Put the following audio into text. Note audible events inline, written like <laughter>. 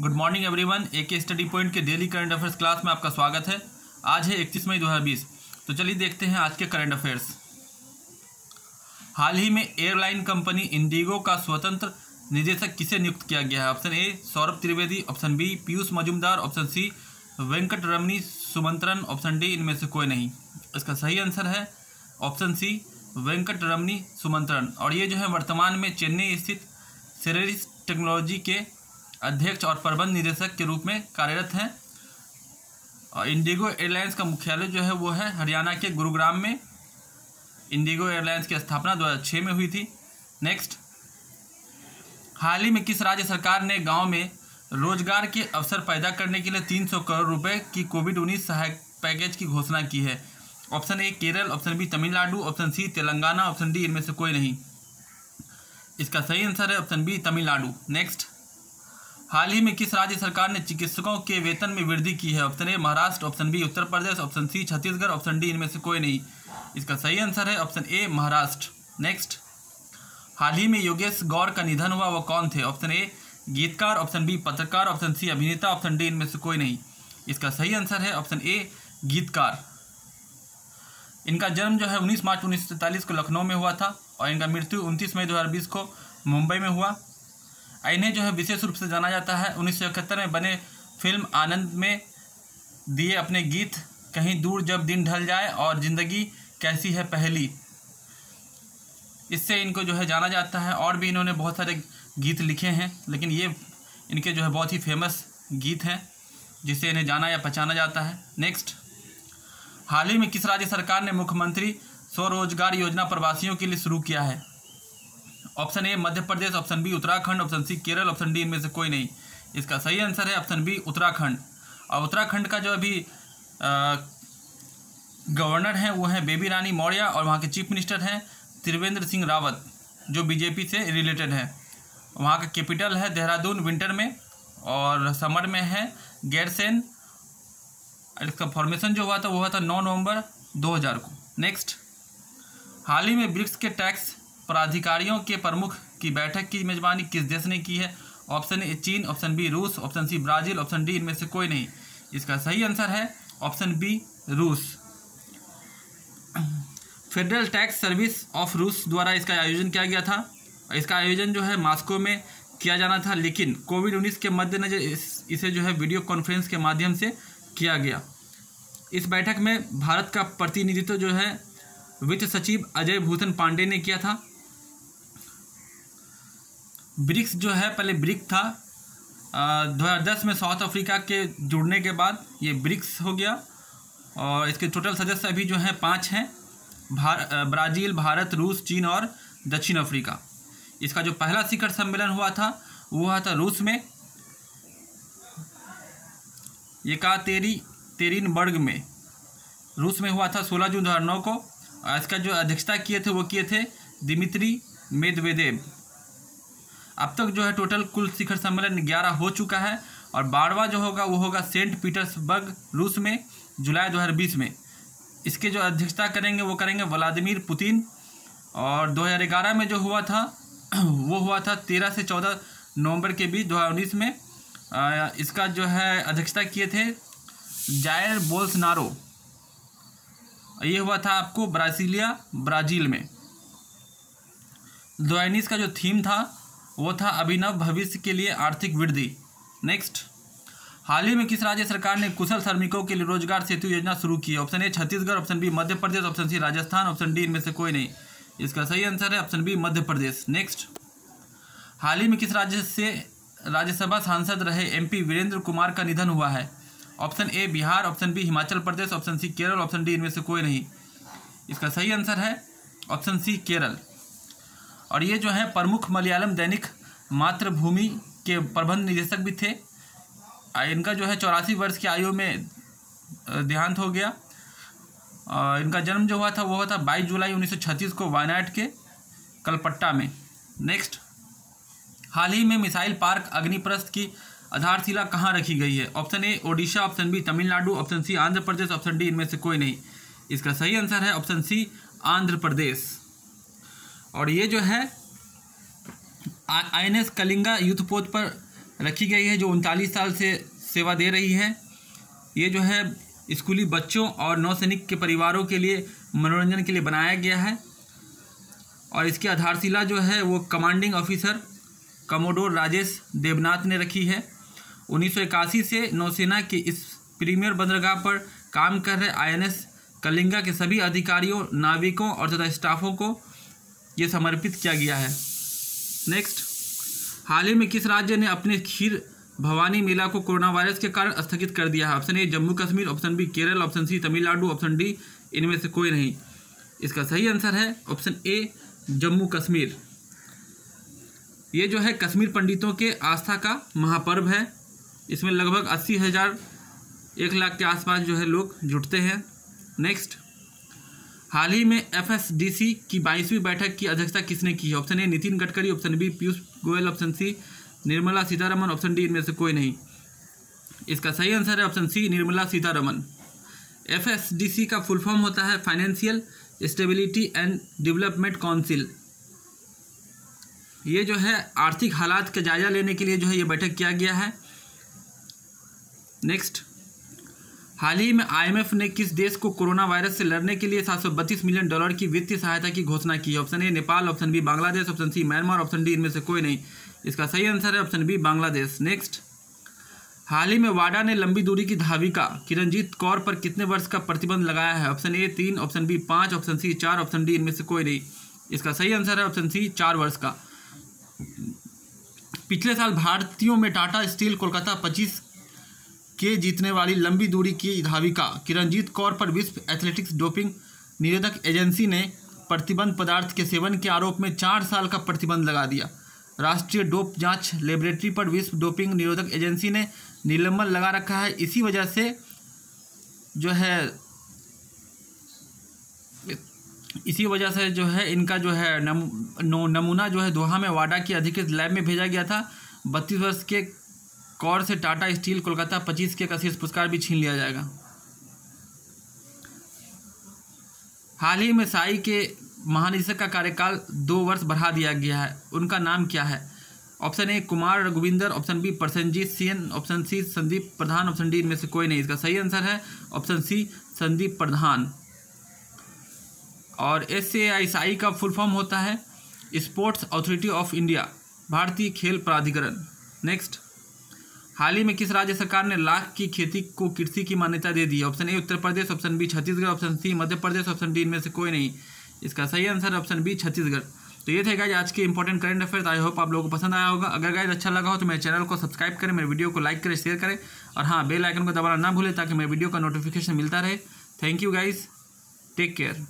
Good morning everyone A K study point के daily current affairs class में आपका स्वागत है। आज है इकतीस मई 2020 तो चलिए देखते हैं आज के करंट अफेयर्स हाल ही में एयरलाइन कंपनी इंडिगो का स्वतंत्र निदेशक किसे नियुक्त किया गया है? Option A Saurabh Trivedi. Option B Piyush Majumdar. Option C Venkat Ramani Sumantran. Option D इनमें से कोई नहीं। इसका सही आंसर है। Option C Venkat Ramani Sumantran. और ये जो है वर्तमान में चेन्नई स्थित सेरेरिस टेक्नोलॉजी के अध्यक्ष और प्रबंध निदेशक के रूप में कार्यरत हैं। और इंडिगो एयरलाइंस का मुख्यालय जो है वो है हरियाणा के गुरुग्राम में। इंडिगो एयरलाइंस की स्थापना 2006 में हुई थी। नेक्स्ट हाल ही में किस राज्य सरकार ने गाँव में रोज़गार के अवसर पैदा करने के लिए 300 करोड़ रुपए की कोविड उन्नीस सहायक पैकेज की घोषणा की है? Option A, Kerala, option B, Tamil Nadu, option C, Telangana, option D, इनमें से कोई नहीं। इसका सही आंसर है ऑप्शन बी, तमिलनाडु। नेक्स्ट हाल ही में किस राज्य सरकार ने चिकित्सकों के वेतन में वृद्धि की है? Option A, Maharashtra, option B, Uttar Pradesh, option C, Chhattisgarh, option D, इनमें से कोई नहीं। इसका सही आंसर है ऑप्शन ए, महाराष्ट्र। नेक्स्ट हाल ही में योगेश गौर का निधन हुआ, वो कौन थे? ऑप्शन ए, गीतकार, ऑप्शन बी, पत्रकार, ऑप्शन सी, अभिनेता, ऑप्शन डी, इनमें से कोई नहीं। इसका सही आंसर है ऑप्शन ए, गीतकार। इनका जन्म जो है 19 मार्च उन्नीस को लखनऊ में हुआ था और इनका मृत्यु 29 मई 2020 को मुंबई में हुआ। इन्हें जो है विशेष रूप से जाना जाता है। उन्नीस सौ इकहत्तर में बने फ़िल्म आनंद में दिए अपने गीत, कहीं दूर जब दिन ढल जाए और ज़िंदगी कैसी है पहली। इससे इनको जो है जाना जाता है और भी इन्होंने बहुत सारे गीत लिखे हैं, लेकिन ये इनके जो है बहुत ही फ़ेमस गीत हैं, जिसे इन्हें जाना या पहचाना जाता है। नेक्स्ट, हाल ही में किस राज्य सरकार ने मुख्यमंत्री स्वरोजगार योजना प्रवासियों के लिए शुरू किया है? Option A Madhya Pradesh option B Uttarakhand option C Kerala option D इनमें से कोई नहीं। इसका सही आंसर है ऑप्शन बी उत्तराखंड। और उत्तराखंड का जो अभी गवर्नर हैं, वो हैं बेबी रानी मौर्य और वहाँ के चीफ मिनिस्टर हैं त्रिवेंद्र सिंह रावत, जो बीजेपी से रिलेटेड है। वहाँ का कैपिटल है देहरादून विंटर में, और समर में है गैरसेन इसका फॉर्मेशन जो हुआ था, वो हुआ था नौ नवंबर 2000 को। नेक्स्ट हाल ही में ब्रिक्स के टैक्स प्राधिकारियों के प्रमुख की बैठक की मेजबानी किस देश ने की है? ऑप्शन ए चीन ऑप्शन बी रूस option C Brazil option D इनमें से कोई नहीं। इसका सही आंसर है ऑप्शन बी रूस। फेडरल टैक्स सर्विस ऑफ़ रूस द्वारा इसका आयोजन किया गया था। इसका आयोजन जो है मास्को में किया जाना था लेकिन कोविड उन्नीस के मद्देनज़र इस, इसे जो है वीडियो कॉन्फ्रेंस के माध्यम से किया गया। इस बैठक में भारत का प्रतिनिधित्व जो है वित्त सचिव अजय भूषण पांडे ने किया था। ब्रिक्स जो है, पहले ब्रिक था। दो हज़ार दस में साउथ अफ्रीका के जुड़ने के बाद ये ब्रिक्स हो गया। और इसके टोटल सदस्य अभी जो हैं, पाँच हैं। भार ब्राज़ील, भारत, रूस, चीन और दक्षिण अफ्रीका। इसका जो पहला शिखर सम्मेलन हुआ था, वो हुआ था रूस में। ये कहा, तेरी तेरीन बर्ग में। रूस में हुआ था 16 जून 2009 को। इसका जो अध्यक्षता किए थे, वो किए थे दिमित्री मेदवेदेव। अब तक जो है टोटल कुल शिखर सम्मेलन ग्यारह हो चुका है और बारहवा जो होगा, वो होगा सेंट पीटर्सबर्ग, रूस में, जुलाई 2020 में। इसके जो अध्यक्षता करेंगे, वो करेंगे व्लादिमीर पुतिन। और 2011 में जो हुआ था, <clears throat> वो हुआ था 13 से 14 नवंबर के बीच 2019 में। इसका जो है अध्यक्षता किए थे जायर बोल्सनारो। ये हुआ था आपको ब्राज़ीलिया, ब्राज़ील में। दो हज़ार उन्नीस का जो थीम था वो था अभिनव भविष्य के लिए आर्थिक वृद्धि। नेक्स्ट हाल ही में किस राज्य सरकार ने कुशल श्रमिकों के लिए रोज़गार सेतु योजना शुरू की? Option A Chhattisgarh. Option B Madhya Pradesh. Option C Rajasthan. Option D इनमें से कोई नहीं। इसका सही आंसर है option B Madhya Pradesh. Next हाल ही में किस राज्य से राज्यसभा सांसद रहे एमपी वीरेंद्र कुमार का निधन हुआ है? Option A Bihar. Option B Himachal Pradesh. Option C Kerala. Option D इनमें से कोई नहीं। इसका सही आंसर है ऑप्शन सी केरल। और ये जो है प्रमुख मलयालम दैनिक मातृभूमि के प्रबंध निदेशक भी थे। इनका जो है चौरासी वर्ष की आयु में देहांत हो गया। इनका जन्म जो हुआ था, वो हुआ था बाईस जुलाई 1936 को वायनाड के कलपट्टा में। नेक्स्ट, हाल ही में मिसाइल पार्क अग्निप्रस्थ की आधारशिला कहाँ रखी गई है? Option A, Odisha, option B, Tamil Nadu, option C, Andhra Pradesh, option D, इनमें से कोई नहीं। इसका सही आंसर है ऑप्शन सी, आंध्र प्रदेश। और ये जो है आई एन एस कलिंगा युद्ध पोत पर रखी गई है, जो उनतालीस साल से सेवा दे रही है। ये जो है, स्कूली बच्चों और नौसैनिक के परिवारों के लिए, मनोरंजन के लिए बनाया गया है। और इसकी आधारशिला जो है, वो commanding officer commodore Rajesh Devnath ने रखी है। उन्नीस सौ इक्यासी से नौसेना के इस प्रीमियर बंदरगाह पर काम कर रहे आईएनएस कलिंगा के सभी अधिकारियों, नाविकों और तथा स्टाफों को ये समर्पित किया गया है। नेक्स्ट हाल ही में किस राज्य ने अपने खीर भवानी मेला को कोरोना वायरस के कारण स्थगित कर दिया है? Option A Jammu Kashmir option B Kerala option C Tamil Nadu option D इनमें से कोई नहीं। इसका सही आंसर है ऑप्शन ए जम्मू कश्मीर। ये जो है कश्मीर पंडितों के आस्था का महापर्व है। इसमें लगभग अस्सी हज़ार एक लाख के आसपास जो है लोग जुटते हैं। नेक्स्ट हाल ही में एफएसडीसी की बाईसवीं बैठक की अध्यक्षता किसने की है? Option A, Nitin Gadkari, option B, Piyush Goyal, option C, Nirmala Sitharaman, option D, इनमें से कोई नहीं। इसका सही आंसर है option C, Nirmala Sitharaman. F का फुल फॉर्म होता है financial stability and development council. ये जो है आर्थिक हालात का जायजा लेने के लिए जो है ये बैठक किया गया है। नेक्स्ट। हाल ही में आईएमएफ ने किस देश को कोरोना वायरस से लड़ने के लिए 732 मिलियन डॉलर की वित्तीय सहायता की घोषणा की? Option A, Nepal, option B, Bangladesh, option C, Myanmar, option D, इनमें से कोई नहीं। इसका सही आंसर है ऑप्शन बी, बांग्लादेश। नेक्स्ट हाल ही में वाडा ने लंबी दूरी की धाविका किरणजीत कौर पर कितने वर्ष का प्रतिबंध लगाया है? ऑप्शन ए, तीन, ऑप्शन बी, पाँच, ऑप्शन सी, चार, ऑप्शन डी, इनमें से कोई नहीं। इसका सही आंसर है ऑप्शन सी, चार वर्ष का। पिछले साल भारतीयों में टाटा स्टील कोलकाता पच्चीस के जीतने वाली लंबी दूरी की धाविका किरणजीत कौर पर विश्व एथलेटिक्स डोपिंग निरोधक एजेंसी ने प्रतिबंध पदार्थ के सेवन के आरोप में चार साल का प्रतिबंध लगा दिया। राष्ट्रीय डोप जाँच लेबोरेटरी पर विश्व डोपिंग निरोधक एजेंसी ने निलंबन लगा रखा है। इसी वजह से जो है इसी वजह से जो है इनका जो है नम, नमूना जो है दोहा में वाडा की अधिकृत लैब में भेजा गया था। बत्तीस वर्ष के कौर से टाटा स्टील कोलकाता पच्चीस के का शीर्ष पुरस्कार भी छीन लिया जाएगा। हाल ही में साई के महानिदेशक का कार्यकाल दो वर्ष बढ़ा दिया गया है। उनका नाम क्या है? Option A, Kumar Raghuvinder, option B Prasannajit Singh option C, Sandeep Pradhan, option D, इनमें से कोई नहीं। इसका सही आंसर है ऑप्शन सी, संदीप प्रधान। और एस ए आई साई का फुल फॉर्म होता है स्पोर्ट्स अथॉरिटी ऑफ़ इंडिया, भारतीय खेल प्राधिकरण। नेक्स्ट। हाल ही में किस राज्य सरकार ने लाख की खेती को कृषि की मान्यता दे दी? Option A, Uttar Pradesh, option B, Chhattisgarh, option C, Madhya Pradesh, option D, इनमें से कोई नहीं। इसका सही आंसर ऑप्शन बी, छत्तीसगढ़। तो ये थे गाइज़ आज के important current affairs I hope आप लोगों को पसंद आया होगा। अगर गाइज़ अच्छा लगा हो तो मेरे चैनल को सब्सक्राइब करें, मेरे वीडियो को लाइक करें शेयर करें। और हाँ बेल आइकन को दबाना ना भूलें ताकि मेरे वीडियो का नोटिफिकेशन मिलता रहे। Thank you guys take care